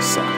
Soul Side.